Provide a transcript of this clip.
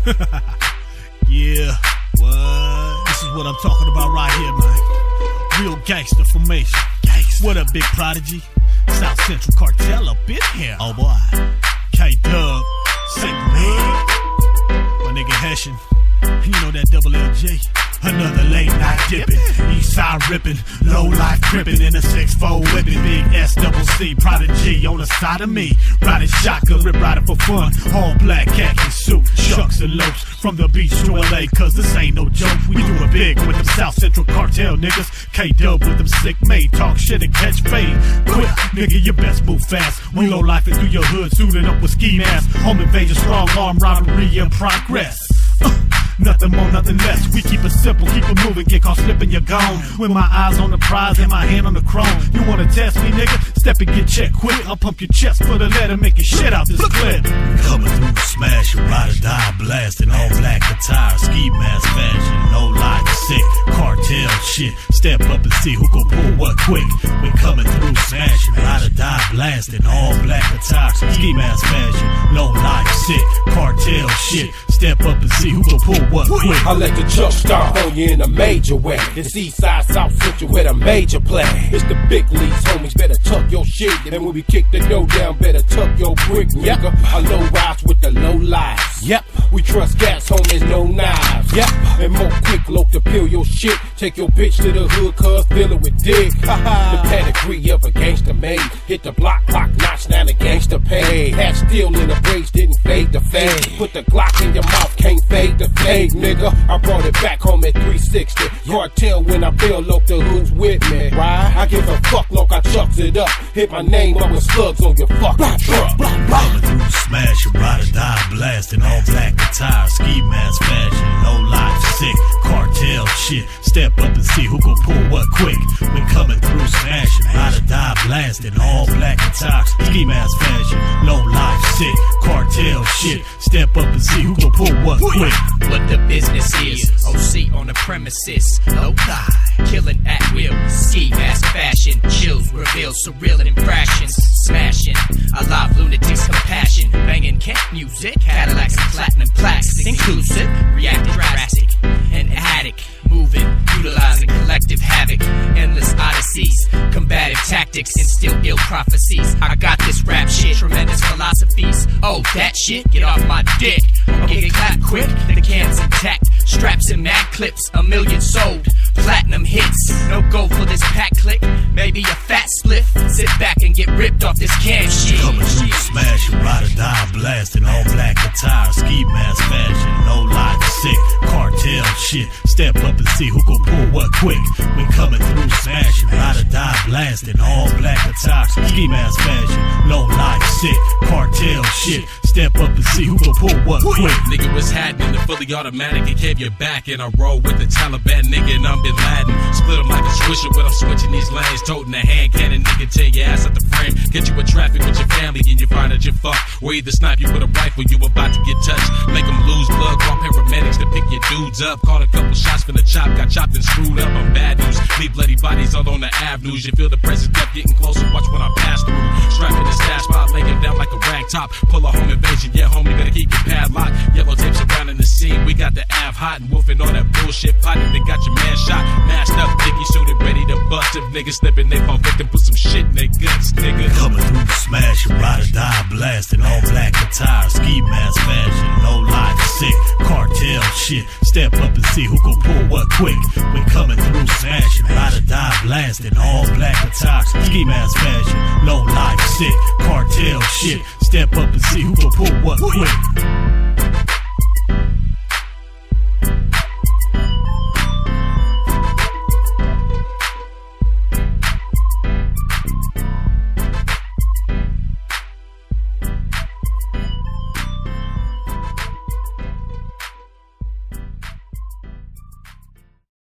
yeah, what? This is what I'm talking about right here, man. Real gangster formation. Gangsta. What up, big Prodeje? South Central Cartel up in here. Oh boy. K Dub, sick me. My nigga Hessian. You know that double LJ. Another late night dipping, east side ripping, low life crippin' in a six fold whipping, big S double C Prodeje on the side of me, riding shotgun, rip riding for fun, all black khaki suit, Chucks and lopes from the beach to LA, cause this ain't no joke. We do it big with them South Central cartel niggas, K Dub with them sick made, talk shit and catch fade. Quick, nigga, you best move fast. We low life it through your hood, suited up with ski masks, home invasion, strong arm robbery in progress. Uh, Nothing more, nothing less. We keep it simple, keep it moving, get caught slipping, you're gone. With my eyes on the prize and my hand on the chrome. You wanna test me, nigga? Step and get checked quick. I'll pump your chest for the letter, make your shit out this clip. Coming through, smashing, ride or die, blasting, all black attire, ski mask fashion, no lie, sick, cartel shit. Step up and see who gon' pull what quick. We coming through, smashing, ride or die, blasting, all black attire, ski mask fashion, no lie, sick, cartel shit. Step up and see who gon' pull what quick. I let the chuck start on you in a major way. It's east side, south central with a major play. It's the big leagues, homies. Better tuck your shit. And when we kick the dough down, better tuck your brick, nigga. I low rise with the low lives. Yep. We trust gas, homies, no knives. Yep. And more quick, low to peel your shit. Take your bitch to the hood, cuz fill it with dick. the pedigree of a gangster made. Hit the block, clock, notch, now the gangster paid. Hat still in the braids, didn't fade. Put the Glock in your mouth, can't fade the fade, nigga. I brought it back home at 360. Cartel when I feel look the hood's with me. Right? I give a fuck, look, I chucks it up. Hit my name up with slugs on your fucking truck. Coming through, smash smashing, ride or die, blasting, all black attire, ski mask fashion, no life, sick, cartel shit. Step up and see who gon' pull what quick. We coming through, smashing, ride or die, blasting, all black attire, ski mask fashion, no life, sick, cartel shit. Step up and see who gon' pull what quick. What the business is, OC on the premises, lie. Killing at will, ski mask fashion, chills reveal surreal infractions, smashing. Alive lunatics compassion, banging camp music, Cadillacs and platinum plaques, inclusive, and still ill prophecies. I got this rap shit, tremendous philosophies. Oh, that shit, get off my dick. Okay, clap quick, the can's intact, straps and mad clips, a million sold, platinum hits. No go for this pack click, maybe a fat spliff. Sit back and get ripped off this can shit. Coming through, smashing, ride or die, blasting, all black attire, ski mask fashion, no life, sick, shit. Step up and see who gon' pull what quick. We coming through, smashing, ride or die, blasting, all black attire, ski mask fashion, no life, sick, cartel shit. Step up and see who gon' pull what quick. Nigga, what's happening? The fully automatic and kept your back. And I roll with the Taliban nigga and I'm Bin Laden. Split 'em like a swisher when I'm switching these lanes. Toting a hand cannon, nigga, tear your ass at the frame. Get you in traffic with your family and you find out you fuck. Or either snipe you with a rifle, you about to get touched. Make 'em lose blood, call paramedics to pick your dudes up. Caught a couple shots from the chop, got chopped and screwed up. I'm bad news. Leave bloody bodies all on the avenues. You feel the presence death getting closer. Watch when I pass through. Strapping the stash spot, laying down like a rag top. Pull a home invasion, yeah, homie, better keep your padlock. Yellow tape surrounding the scene. The Av hot and wolfing on that bullshit pot. And they got your man shot, mashed up, Dicky suited, ready to bust. If niggas slipping, they fall victim, put some shit in their guts, nigga. Coming through, smashing, ride or die, blasting, all black attire, ski mask fashion, no life, sick, cartel shit. Step up and see who gon' pull what quick. We coming through, smashing, ride or die, blasting, all black attire, ski mask fashion, no life, sick, cartel shit. Step up and see who gon' pull what quick.